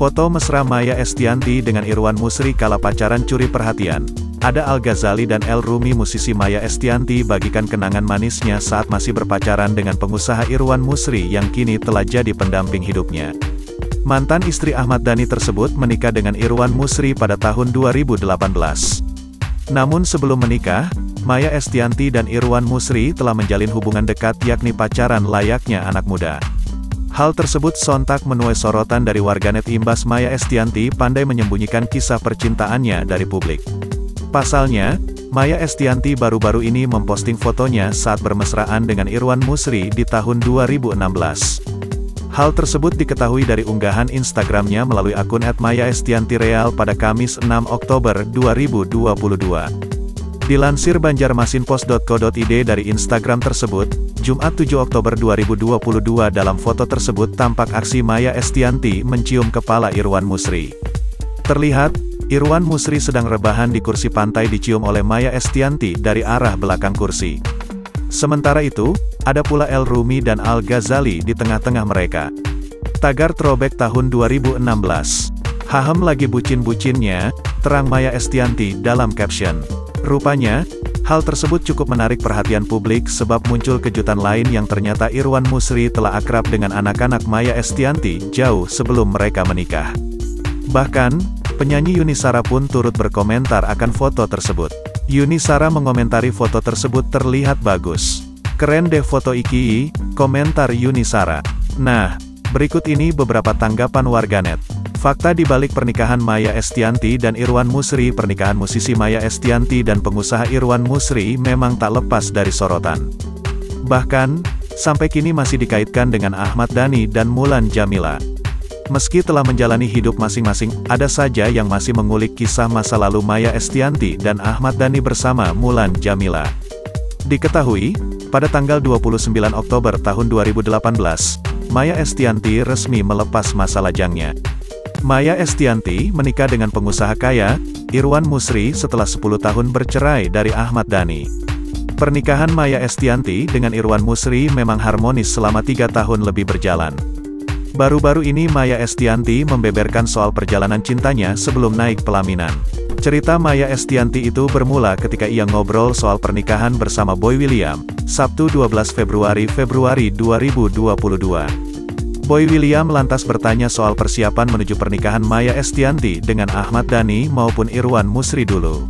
Foto mesra Maya Estianti dengan Irwan Musri kala pacaran curi perhatian. Ada Al Ghazali dan El Rumi musisi Maya Estianti bagikan kenangan manisnya saat masih berpacaran dengan pengusaha Irwan Musri yang kini telah jadi pendamping hidupnya. Mantan istri Ahmad Dhani tersebut menikah dengan Irwan Musri pada tahun 2018. Namun sebelum menikah, Maya Estianti dan Irwan Musri telah menjalin hubungan dekat yakni pacaran layaknya anak muda. Hal tersebut sontak menuai sorotan dari warganet imbas Maya Estianti pandai menyembunyikan kisah percintaannya dari publik. Pasalnya, Maya Estianti baru-baru ini memposting fotonya saat bermesraan dengan Irwan Musri di tahun 2016. Hal tersebut diketahui dari unggahan Instagramnya melalui akun @maya_estianti_real pada Kamis 6 Oktober 2022. Dilansir banjarmasinpost.co.id dari Instagram tersebut, Jumat 7 Oktober 2022 dalam foto tersebut tampak aksi Maya Estianti mencium kepala Irwan Musri. Terlihat, Irwan Musri sedang rebahan di kursi pantai dicium oleh Maya Estianti dari arah belakang kursi. Sementara itu, ada pula El Rumi dan Al Ghazali di tengah-tengah mereka. Tagar throwback tahun 2016. Hahem lagi bucin-bucinnya, terang Maya Estianti dalam caption. Rupanya, hal tersebut cukup menarik perhatian publik sebab muncul kejutan lain yang ternyata Irwan Musri telah akrab dengan anak-anak Maya Estianti jauh sebelum mereka menikah. Bahkan, penyanyi Yuni Sara pun turut berkomentar akan foto tersebut. Yuni Sara mengomentari foto tersebut terlihat bagus. Keren deh foto Iki, komentar Yuni Sara. Nah, berikut ini beberapa tanggapan warganet. Fakta di balik pernikahan Maya Estianti dan Irwan Musri Pernikahan musisi Maya Estianti dan pengusaha Irwan Musri memang tak lepas dari sorotan. Bahkan, sampai kini masih dikaitkan dengan Ahmad Dhani dan Mulan Jamila. Meski telah menjalani hidup masing-masing, ada saja yang masih mengulik kisah masa lalu Maya Estianti dan Ahmad Dhani bersama Mulan Jamila. Diketahui, pada tanggal 29 Oktober tahun 2018, Maya Estianti resmi melepas masa lajangnya. Maya Estianti menikah dengan pengusaha kaya, Irwan Musri setelah 10 tahun bercerai dari Ahmad Dhani. Pernikahan Maya Estianti dengan Irwan Musri memang harmonis selama tiga tahun lebih berjalan. Baru-baru ini Maya Estianti membeberkan soal perjalanan cintanya sebelum naik pelaminan. Cerita Maya Estianti itu bermula ketika ia ngobrol soal pernikahan bersama Boy William, Sabtu 12 Februari Februari 2022. Boy William lantas bertanya soal persiapan menuju pernikahan Maya Estianti dengan Ahmad Dhani maupun Irwan Musri dulu.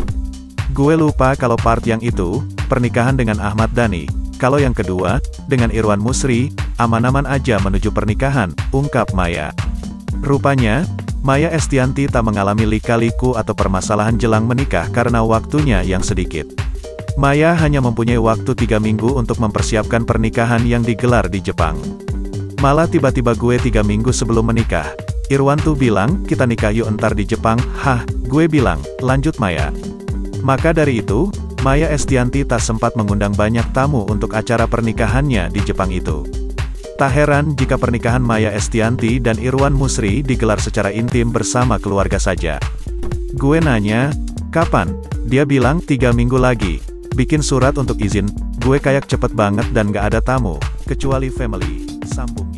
Gue lupa kalau part yang itu, pernikahan dengan Ahmad Dhani. Kalau yang kedua, dengan Irwan Musri, aman-aman aja menuju pernikahan, ungkap Maya. Rupanya, Maya Estianti tak mengalami lika-liku atau permasalahan jelang menikah karena waktunya yang sedikit. Maya hanya mempunyai waktu tiga minggu untuk mempersiapkan pernikahan yang digelar di Jepang. Malah tiba-tiba gue tiga minggu sebelum menikah. Irwan tuh bilang, kita nikah yuk entar di Jepang, hah, gue bilang, lanjut Maya. Maka dari itu, Maya Estianti tak sempat mengundang banyak tamu untuk acara pernikahannya di Jepang itu. Tak heran jika pernikahan Maya Estianti dan Irwan Musri digelar secara intim bersama keluarga saja. Gue nanya, kapan? Dia bilang tiga minggu lagi. Bikin surat untuk izin, gue kayak cepet banget dan gak ada tamu, kecuali family. Sambung.